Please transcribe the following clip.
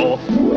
off.